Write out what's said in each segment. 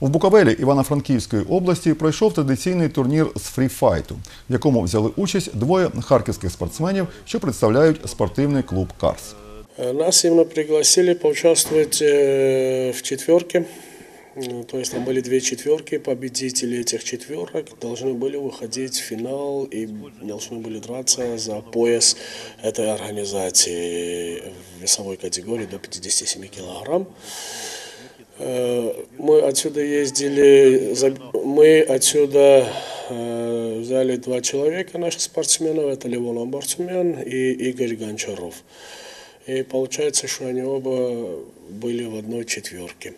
У Буковелі Івано-Франківської області пройшов традиційний турнір з фріфайту, в якому взяли участь двоє харківських спортсменів, що представляють спортивний клуб Карс. Э, Нас именно пригласили поучаствовать э, в четверке. М, То есть там были две четверки, победители этих четверок должны были выходить в финал и должны были драться за пояс этой организации в весовой категории до 57 килограмм. Э, Мы отсюда ездили, мы отсюда э, взяли два человека, наших спортсменов, это Левон Амбарцумен и Игорь Гончаров. И получается, что они оба были в одной четверке.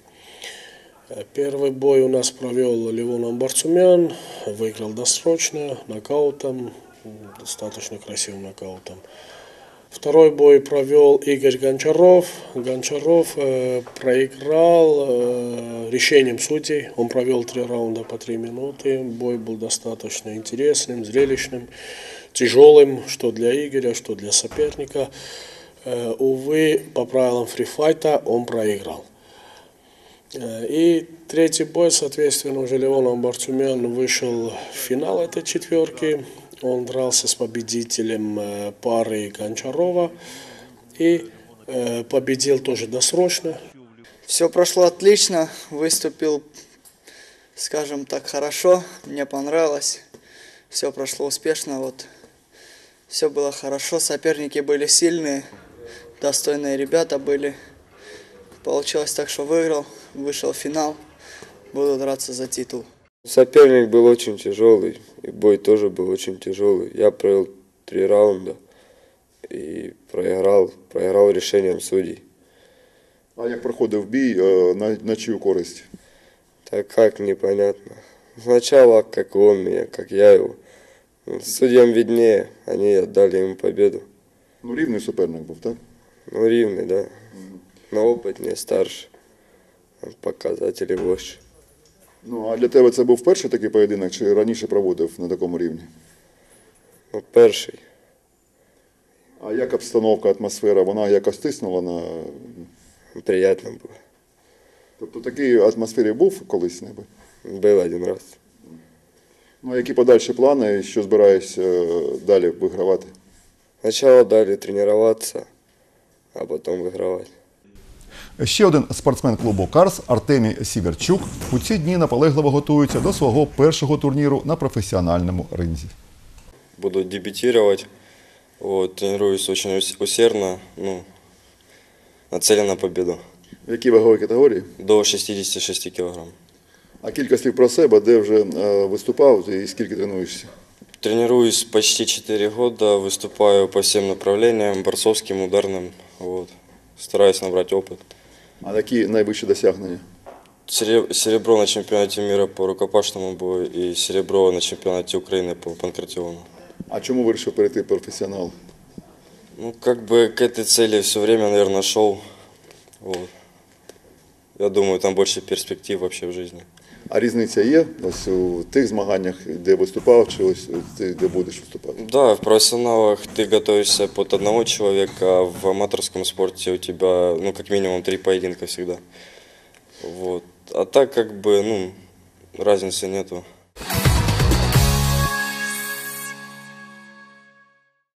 Э, Первый бой у нас провел Левон Амбарцумян, выиграл досрочно, нокаутом, достаточно красивым нокаутом. Второй бой провел Игорь Гончаров. Гончаров э, проиграл э, решением судей. Он провел три раунда по три минуты. Бой был достаточно интересным, зрелищным, тяжелым, что для Игоря, что для соперника. Э, увы, по правилам фрифайта он проиграл. Э, И третий бой, соответственно, уже Леон Амбарцумян вышел в финал этой четверки. Он дрался с победителем э, пары Гончарова и э, победил тоже досрочно. Все прошло отлично, выступил, скажем так, хорошо, мне понравилось, все прошло успешно, вот, все было хорошо, соперники были сильные, достойные ребята были, получилось так, что выиграл, вышел в финал, буду драться за титул. Соперник был очень тяжелый, и бой тоже был очень тяжелый. Я провел три раунда и проиграл, проиграл решением судей. А як проходив бій на, на чию користь? Так как непонятно. Сначала как он меня, как я его. Судьям виднее, они отдали ему победу. Ну, рівний суперник був, так? Ну, ривный, да. Но опытнее, старше. Показатели больше. Ну, а для тебе це був перший такий поєдинок, чи раніше проводив на такому рівні? Ну, перший. А як обстановка, атмосфера, вона якось тиснула на. Приятно было. Тобто такий атмосфері був колись неби? Был один раз. Ну, а які подальші плани, що збираєшся е, далі вигравати? Сначала дали тренироваться, а потом выигрывать. Ще один спортсмен клубу Карс Артемій Сіверчук у ці дні наполегливо готується до свого першого турніру на професіональному ринзі. буду дебютировать. Вот, тренируюсь очень ус- усердно, ну, нацелен на победу. В якій ваговій категорії? До 66 килограмм. А кілька слів про себе, де вже е, виступав і скільки тренуєшся? Тренируюсь почти 4 года, выступаю по всем направлениям, борцовским, ударным. Вот. Стараюсь набрать опыт. А які найвищі досягнення? Сереб- Серебро на чемпионате мира по рукопашному бою и серебро на чемпионате Украины по панкратиону. А чому вирішив перейти в професіонал? Ну, как бы к этой цели все время, наверное, шел. Вот. Я думаю, там больше перспектив вообще в жизни. А різниця є ось у тих змаганнях, де виступав, чи ось ти, де будеш виступати? Да, в профессионалах ты готовишься под одного человека, а в аматорском спорте у тебя, ну, как минимум, три поединка всегда. Вот. А так, как бы, ну, разницы нету.